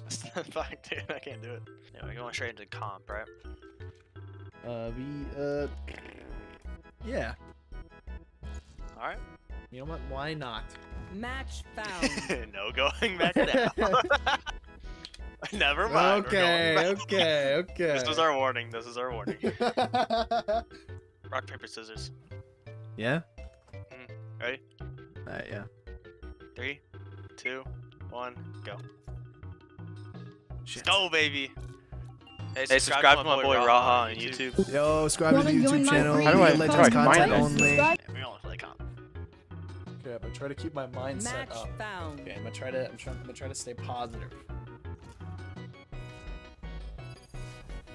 Close. Fuck, dude, I can't do it. Yeah, we're going straight into comp, right? Uh, we, uh, yeah. Alright. You know what? Why not? Match found. no going back down. Never mind. we're okay, going okay, okay. This was our warning. This is our warning. Rock, paper, scissors. yeah? Ready? Alright, yeah. Three, two, one, go. Shit. Let's go, baby. Hey, subscribe, to my boy Rahja on YouTube. Yo, subscribe to the YouTube channel. free League How of do I- Legends how do I content only. this? Yeah, we don't play comp. Okay, but try to keep my mindset Match up. found. Okay, I'm gonna try to. I'm trying. I'm gonna try to stay positive.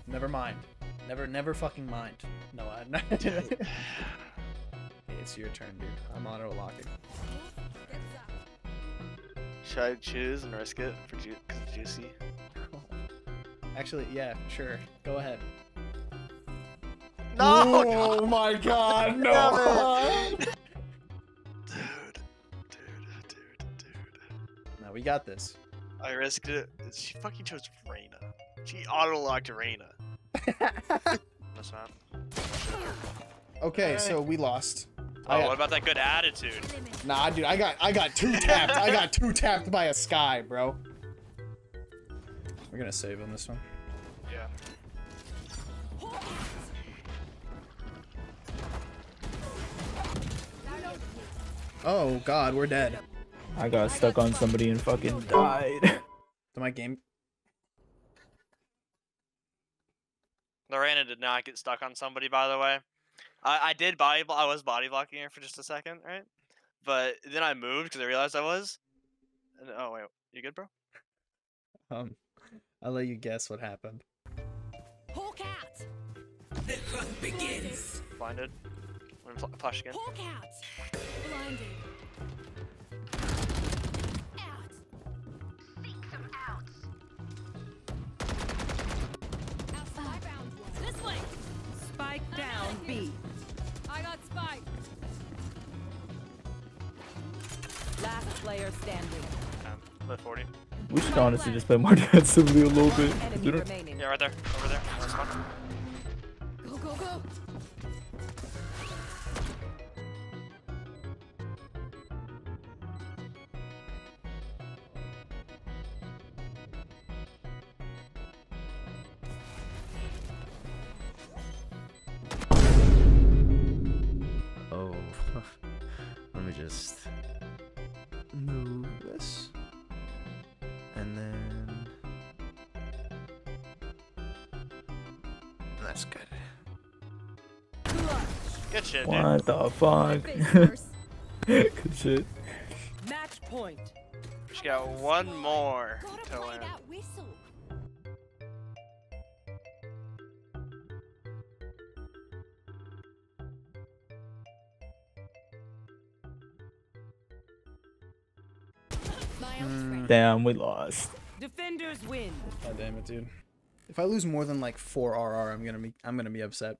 Never mind. Never, never fucking mind. No, I'm not. hey, it's your turn, dude. I'm auto locking. Should I choose and risk it for ju- juicy? Actually, yeah, sure. Go ahead. No! Oh my God! No! Dude, dude, dude, dude. no, we got this. I risked it. She fucking chose Reyna. She auto locked Reyna. That's not. Okay, so we lost. Oh, I what about that good attitude? nah, dude, I got, I got two tapped. I got two tapped by a Skye, bro. We're gonna save on this one. Yeah. Oh God, we're dead. I got stuck on somebody and fucking died. So my game. Lorena did not get stuck on somebody, by the way. I, I did body blo- I was body blocking her for just a second, right? But then I moved because I realized I was. And, oh wait, you good, bro? Um, I'll let you guess what happened. Hawk out. The hunt begins. Blinded. When fl- flash again. Hawk out. Blinded. Outside. This way. Spike down B. I got spike. Last player standing. Um, lit 40. We should honestly just play more defensively a little bit. Enemy You know- remaining. Yeah, right there. Over there. That's good. Good shit, dude. What the fuck? Good shit. Match point. Just got one more Gotta win. Hmm. Damn, we lost. Defenders win. God damn it, dude. If I lose more than like four RR, I'm gonna be I'm gonna be upset.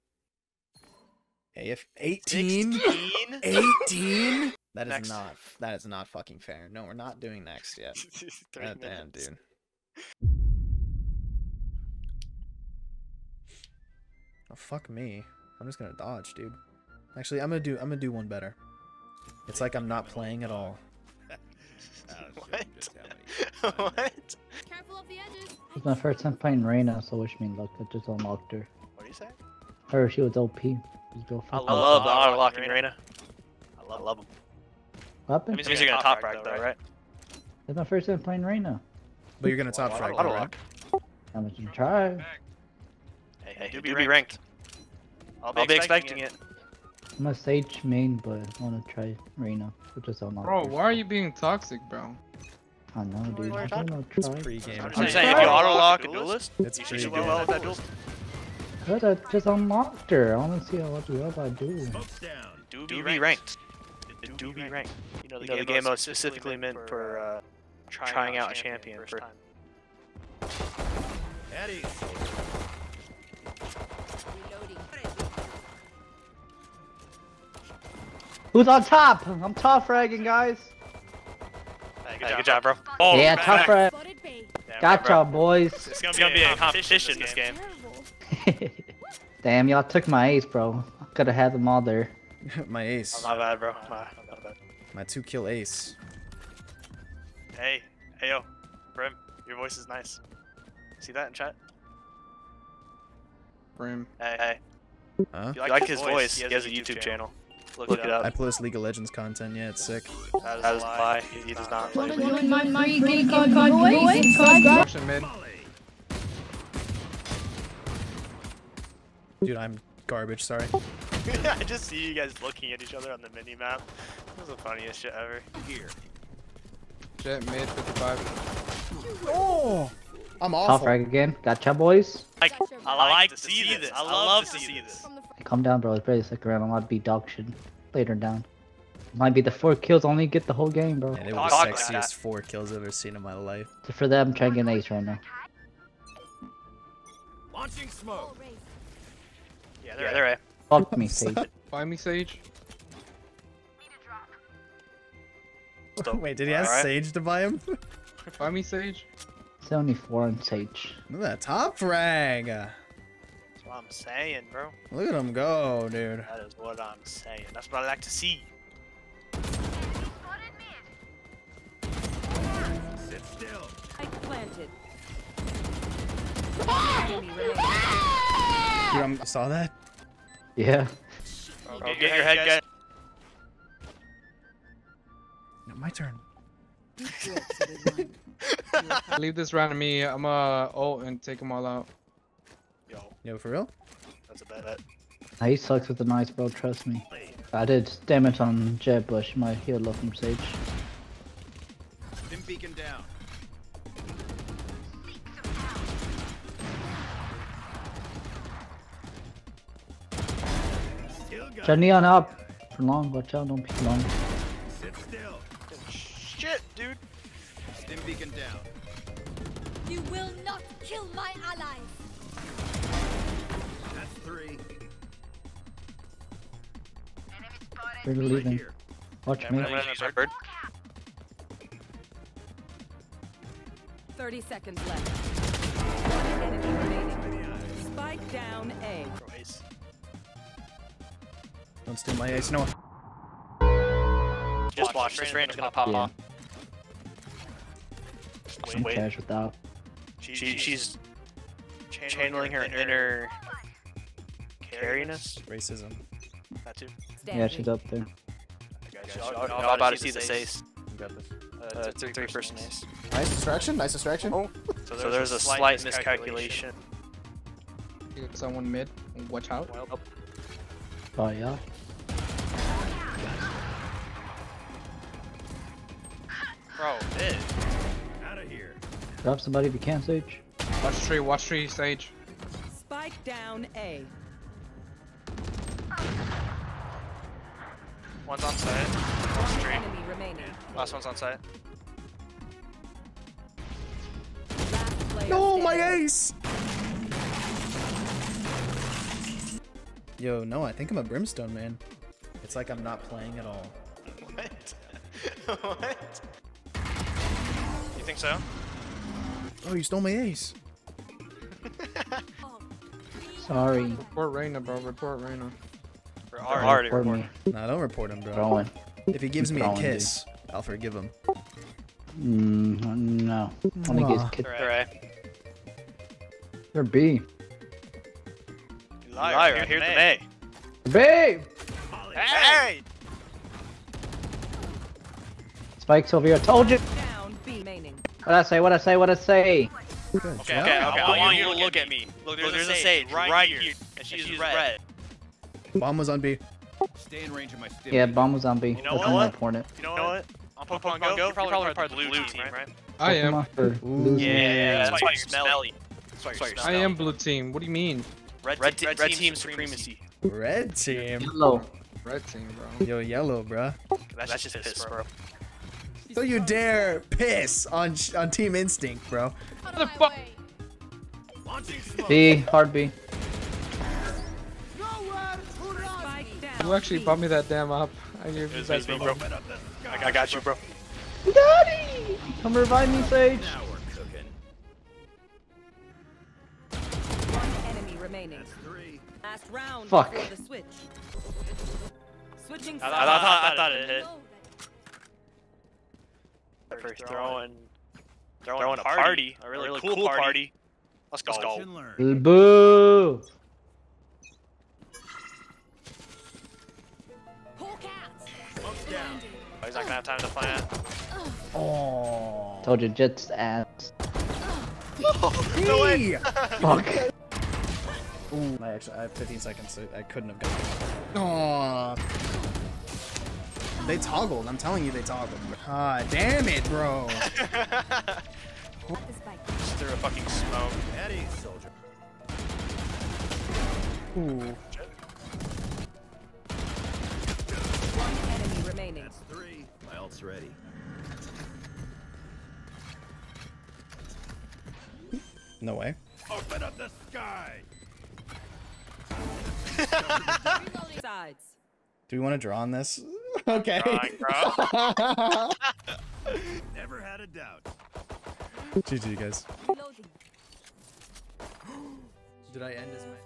Hey, if 18, 16? 18, that is Next. not that is not fucking fair. No, we're not doing next yet. God damn, minutes. dude. Oh fuck me. I'm just gonna dodge, dude. Actually, I'm gonna do I'm gonna do one better. It's like I'm not playing at all. What? what? Careful of the edges. It's my first time playing Reyna, so wish me luck. I just unlocked her. What do you say? Her, she was OP. Just go I fuck love, off. the auto locking Reyna. I love, love them. What That happened? means you're gonna top frag though, right? It's my first time playing Reyna. But you're gonna top Auto- frag, auto though, right? lock. I'm gonna try. Hey, hey, do be ranked. I'll be, expecting, it. I'm a Sage main, but I want to try Reyna, which is unlocked. Bro, why are you being toxic, bro? I know, dude. What are I don't know. It's Try. pre-game. I'm just saying, if you auto lock a duelist, It's you should do well with that duelist. Good, I just unlocked her. I want to see how much well I do. Do be ranked. Do be ranked. You know, the, game mode specifically meant for uh, trying out a champion for. Time. Eddie. Who's on top? I'm top fragging, guys. Hey, good, job, bro. Oh, yeah, man. top frag. Spotted B. Gotcha, bro. boys. It's gonna, be a competition this game. Terrible. Damn, y'all took my ace, bro. I could have had them all there. My ace. Not bad, bro. Not, not bad. My two kill ace. Hey, hey, yo, Brim, your voice is nice. See that in chat? Brim. Hey, hey. Huh? If you like, his voice, he has a YouTube channel. Look, it up. I post League of Legends content. Yeah, it's sick. That is, a lie. He, he does not. play. Auction mid. Dude, I'm garbage. Sorry. I just see you guys looking at each other on the mini map. This is the funniest shit ever. Jett mid 55. Oh, I'm Top awful. frag again. Gotcha, boys. Like, I like to see this. I love to see this. Calm down, bro. It's barely stick around. I'm about to be dog shit later down. Might be the four kills. Only get the whole game, bro. Yeah, they were Talk the sexiest four kills I've ever seen in my life. So for them, I'm trying to get an ace right now. Yeah, they're, yeah, they're right. Fuck me, Sage. Find me Sage. Wait, did he ask Alright. Sage to buy him? Find me Sage. 74 on Sage. Look at that top frag. That's what I'm saying, bro. Look at him go, dude. That is what I'm saying. That's what I like to see. Spike planted. Dude, I'm, saw that? Yeah. Bro, get, your head, guy. No, my turn. Leave this round to me. I'm uh ult and take them all out. Yo, Yo, for real? that's a bad bet. Nah, he sucks with the knives, bro. Trust me. I did damage on Jett, but she might heal low from Sage. Jett neon up. For long, watch out, don't peek long. Sit still. Shit, dude. You will not kill my allies. We're leaving. Watch I'm me. gonna use our bird. 30 seconds left. One enemy remaining. Spike down A. Bro. Don't steal my ace. No. Just watch. This range is gonna pop Yeah. off. Just I'm wait. trash without. She, she's channeling her inner carriness. Racism. That too. Yeah, she's up there. I'm about to see this ace. Uh, it's a three-person ace. Nice distraction. Nice distraction. Oh. So there's a slight miscalculation. You got Someone mid. Watch out. Oh, yeah. Bro, mid. Drop somebody if you can, Sage. Watch tree. Watch tree. Sage. Spike down A. One's on site. One's One tree. enemy remaining. Last one's on site. Last player No, my ace! Yo, no, I think I'm a brimstone, man. It's like I'm not playing at all. What? what? You think so? Oh, you stole my ace. Sorry. Report Reyna, bro. Report Reyna. We're already For me. Nah, don't report him, bro. Throwing. If he gives me a Throwing, dude. kiss, I'll forgive him. Mm, no. Only Mwah. gets kicked. Alright. They're B. You liar. Here's the May. B! Hey! Spikes over here. Told you. Down B remaining. What I say? What I say? What I say? Okay, okay, okay. I want you to look at me. Look, there's, a sage right here, and she's red. Bomb was on B. Stay in range of my stim. Yeah, bomb was on B. You know That's what? Hornet. You know what? On Pokemon Go, you're probably part of the blue team, right? I am. Pokemon for. Yeah, that's why you're smelly. That's why you're I am blue team. What do you mean? Red, red, red team supremacy. Red team. Yellow. Red team, bro. Yo, yellow, bruh. That's, just piss, bro. Don't you dare piss on on Team Instinct, bro. What the fuck? B, hard B. Spike down. Who actually B. bought me that damn up? I gave It you was me, bro. I, I got you, bro. Daddy! Come revive me, Sage. Now we're cooking. One enemy remaining. Last round Fuck. the switch. Switching I, I, sides. thought, I thought it hit. For throwing, throwing a party, a really, cool, party. Let's go. Watch and learn. Boo! Pull cats. Smoke's down. He's not gonna have time to plant. Oh. Told you, Jett's ass. No way. Fuck. Ooh, I actually I have 15 seconds. So I couldn't have gotten. it. Aw. They toggled. I'm telling you, they toggled. Ah, damn it, bro. Just threw a fucking smoke. Eddie, soldier. Ooh. One enemy remaining. That's three. My ult's ready. No way. Open up the sky. Do we want to draw on this? Okay. Drawing, bro. Never had a doubt. GG, guys. Did I end his match?